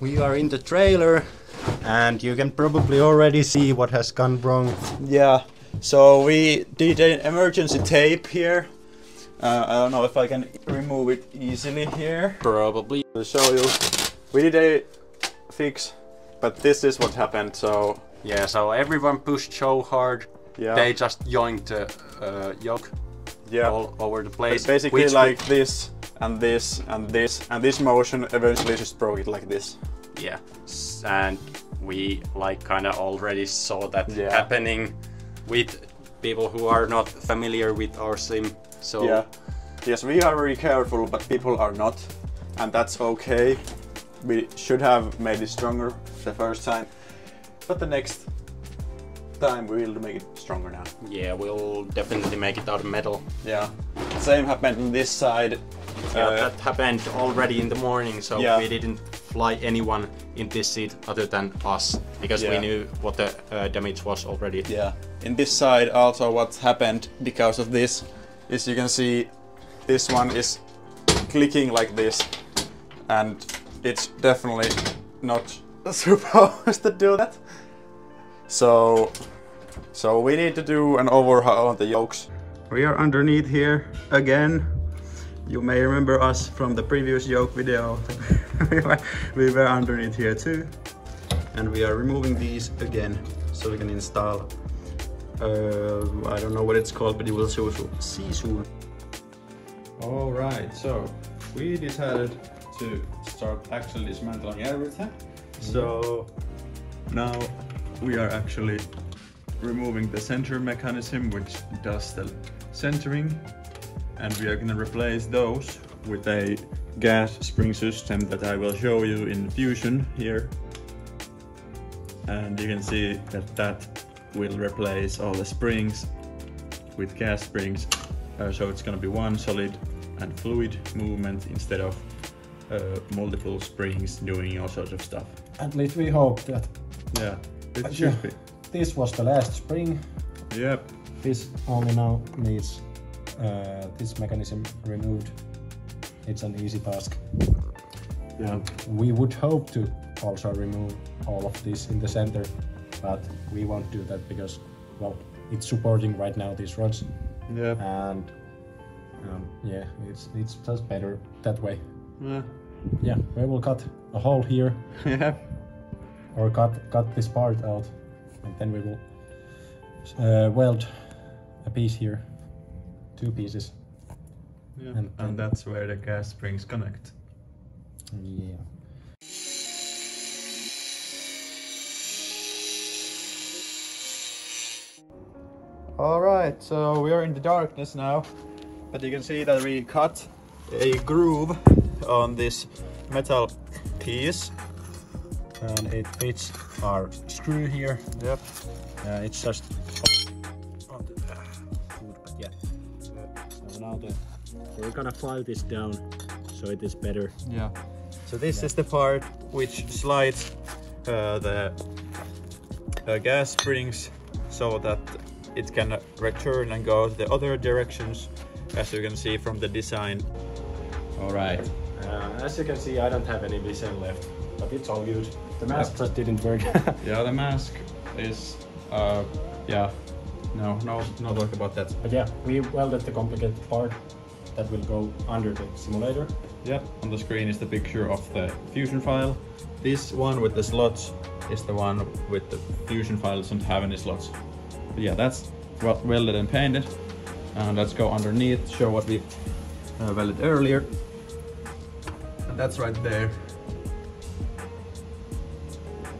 we are in the trailer and you can probably already see what has gone wrong. Yeah, so we did an emergency tape here. Uh, I don't know if I can remove it easily here. Probably. I'll show you. We did a fix, but this is what happened. So Yeah, so everyone pushed so hard, yeah, they just yoinked the uh, yoke yeah. all over the place. Basically which like this and this and this and this motion eventually just broke it like this. yeah, and we like kind of already saw that Yeah. happening with people who are not familiar with our sim. So Yeah. Yes, we are very careful, but people are not, and that's okay. We should have made it stronger the first time, but the next time we will make it stronger now. yeah, we'll definitely make it out of metal. Yeah. Same happened on this side. Yeah, Uh, that happened already in the morning, so Yeah. we didn't fly anyone in this seat other than us because we knew what the uh, damage was already. Yeah. In this side also what happened because of this is you can see this one is clicking like this and it's definitely not supposed to do that. So so we need to do an overhaul on the yokes. We are underneath here again. You may remember us from the previous yoke video. we, were, we were underneath here too. And we are removing these again so we can install uh, I don't know what it's called, but you will see soon. All right, so we decided to start actually dismantling everything. So now we are actually removing the center mechanism, which does the centering, and we are going to replace those with a gas spring system that I will show you in Fusion here. And you can see that that will replace all the springs with gas springs uh, so it's gonna be one solid and fluid movement instead of uh, multiple springs doing all sorts of stuff. At least we hope that Yeah, it should yeah. be. this was the last spring. Yep. This only now needs uh, this mechanism removed. It's an easy task. Yeah. We would hope to also remove all of this in the center, but we won't do that because, well, it's supporting right now these rods, Yep. and um, yeah, it's it's just better that way. Yeah. Yeah, we will cut a hole here Yeah. or cut cut this part out, and then we will uh, weld a piece here, two pieces. Yeah. And- And, that's where the gas springs connect. Yeah. Alright, so we are in the darkness now, but you can see that we cut a groove on this metal piece. And it fits our screw here. Yep. Uh, it's just So now the we're gonna file this down so it is better. Yeah. So this is the part which slides uh, the uh, gas springs so that it can return and go the other directions as you can see from the design. All right. Uh, as you can see, I don't have any vision left, but it's all good. The mask just didn't work. Yeah, the mask is. Uh, yeah. No, no, no talk about that. but yeah, we welded the complicated part that will go under the simulator. Yep. On the screen is the picture of the fusion file. This one with the slots is the one with the fusion file doesn't have any slots. But yeah, that's wel- welded and painted. And let's go underneath, show what we uh, welded earlier. And that's right there.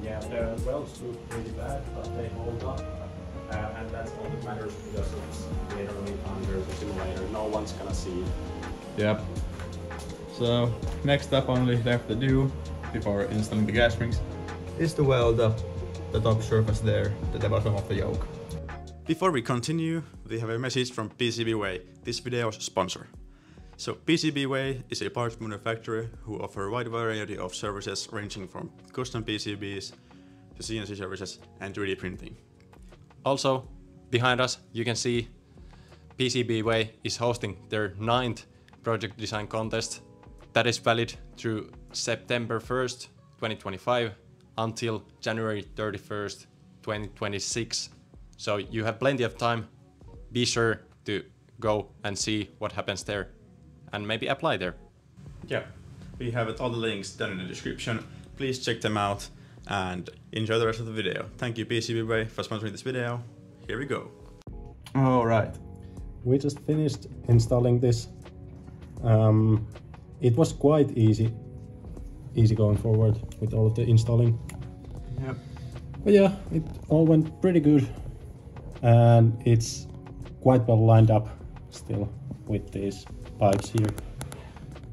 Yeah, the welds look pretty bad, but they hold up. Uh, and that's all that matters because it's literally under the simulator. No one's gonna see it. Yep. So next up only left to do before installing the gas springs is to weld up the top surface there to the bottom of the yoke. Before we continue, we have a message from PCBWay, this video's sponsor. So PCBWay is a parts manufacturer who offer a wide variety of services ranging from custom PCBs to CNC services and 3D printing. Also, behind us, you can see PCBWay is hosting their ninth project design contest that is valid through September 1st 2025 until January 31st, 2026. So you have plenty of time. Be sure to go and see what happens there and maybe apply there. Yeah, we have all the links down in the description. Please check them out and enjoy the rest of the video. Thank you PCBWay for sponsoring this video. Here we go. All right. we just finished installing this. Um, it was quite easy, easy going forward with all of the installing. Yep. But yeah, it all went pretty good, and it's quite well lined up still with these pipes here.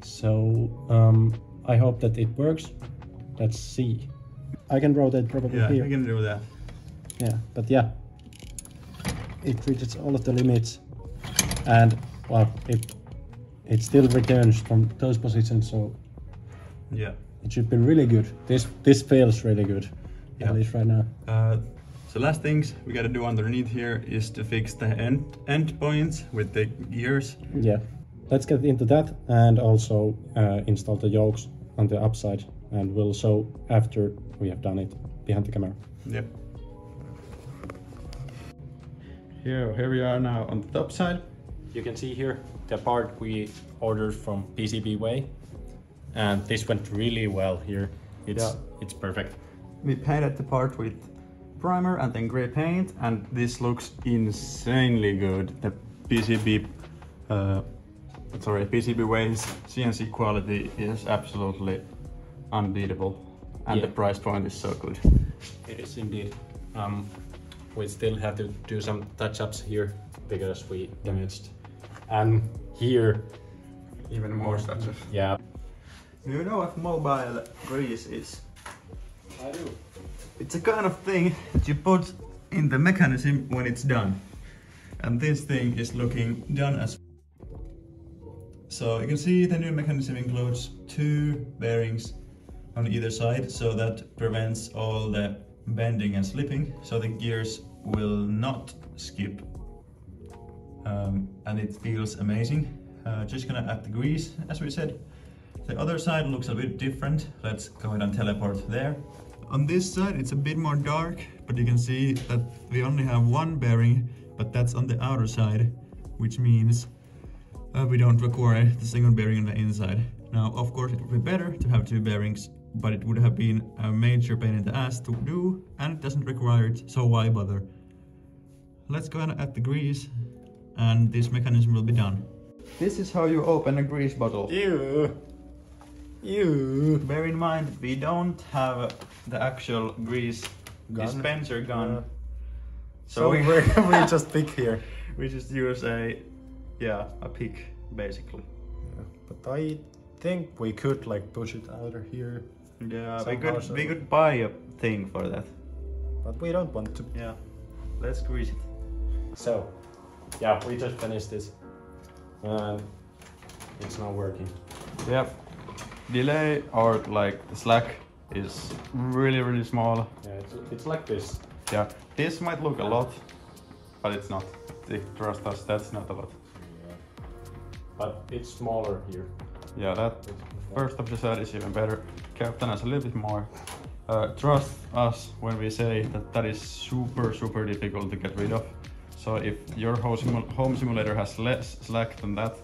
So um, I hope that it works. Let's see. I can draw that probably Yeah, here. we can do that. Yeah, but yeah, it reaches all of the limits, and well, it it still returns from those positions, so Yeah. it should be really good. This this feels really good, Yeah. at least right now. Uh, so last things we gotta do underneath here is to fix the end end points with the gears. Yeah, let's get into that and also uh, install the yokes on the upside, and we'll show after we have done it behind the camera. Yep. Here, here we are now on the top side. You can see here the part we ordered from PCBWay, and this went really well here. It's Yeah. it's perfect. We painted the part with primer and then gray paint, and this looks insanely good. The PCB, uh, sorry, PCBWay's CNC quality is absolutely unbeatable, and the price point is so good. It is indeed. Um, we still have to do some touch-ups here because we damaged. And here, Even more stuff. yeah. Do you know what mobile grease is? I do. It's a kind of thing that you put in the mechanism when it's done. And this thing is looking done as so you can see the new mechanism includes two bearings on either side so that prevents all the bending and slipping. So the gears will not skip. Um, and it feels amazing. Uh, just gonna add the grease. As we said the other side looks a bit different. Let's go ahead and teleport there. On this side it's a bit more dark but you can see that we only have one bearing but that's on the outer side which means uh, we don't require the single bearing on the inside. Now, of course, it would be better to have two bearings, but it would have been a major pain in the ass to do, and it doesn't require it, so why bother? Let's go and add the grease, and this mechanism will be done. This is how you open a grease bottle. You, you. Bear in mind, we don't have the actual grease Gun. dispenser gun. Yeah. So, So we, we we just pick here. we just use a, yeah, a pick, basically. But I think we could like push it out of here, Yeah, we could so. we could buy a thing for that. but we don't want to. Yeah, let's grease it. So, yeah, we just finished this, and it's not working. Yep. Delay or like the slack is really really small. Yeah, it's, it's like this. Yeah, this might look a lot, but it's not. Trust us, that's not a lot. Yeah. But it's smaller here. Yeah, that first of the side is even better. Captain has a little bit more. Uh, trust us when we say that that is super super difficult to get rid of. So if your home, simu- home simulator has less slack than that,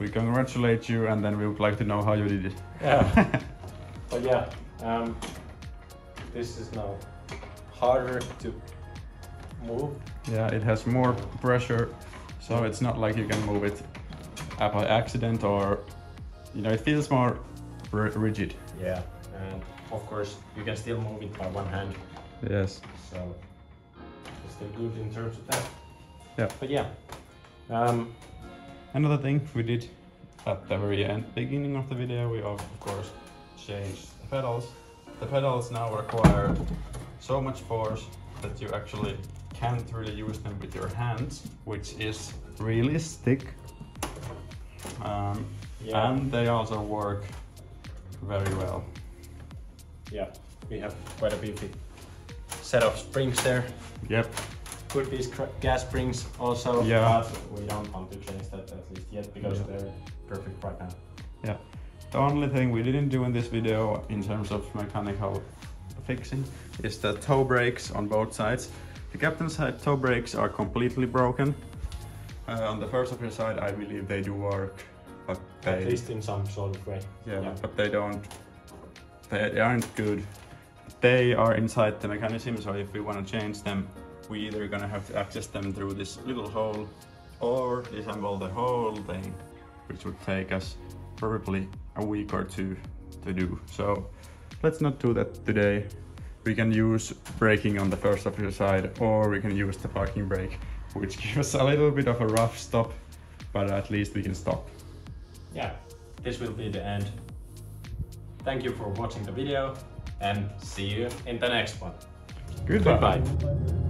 we congratulate you and then we would like to know how you did it. Yeah. but yeah, um, this is now harder to move. Yeah, it has more pressure, so it's not like you can move it by accident or, you know, it feels more rigid. Yeah, and of course you can still move it by one hand, Yes. so it's still good in terms of that. Yeah. But yeah, um, Another thing we did at the very end, beginning of the video, we of course changed the pedals. The pedals now require so much force that you actually can't really use them with your hands, which is realistic. Um, Yeah. And they also work very well. yeah, we have quite a beefy set of springs there. Yep. Could be gas springs also, Yeah. but we don't want to change that at least yet because Yeah. they're perfect right now. Yeah. The only thing we didn't do in this video in terms of mechanical fixing is the toe brakes on both sides. The captain's side toe brakes are completely broken. Uh, on the first of officer side, I believe they do work, but At least in some sort of way. yeah, Yeah. but they don't. They, they aren't good. They are inside the mechanism, so if we want to change them, we either gonna have to access them through this little hole, or disassemble the whole thing, which would take us probably a week or two to do. So let's not do that today. We can use braking on the first officer side, or we can use the parking brake, which gives us a little bit of a rough stop, but at least we can stop. Yeah, this will be the end. Thank you for watching the video and see you in the next one. Goodbye. Goodbye.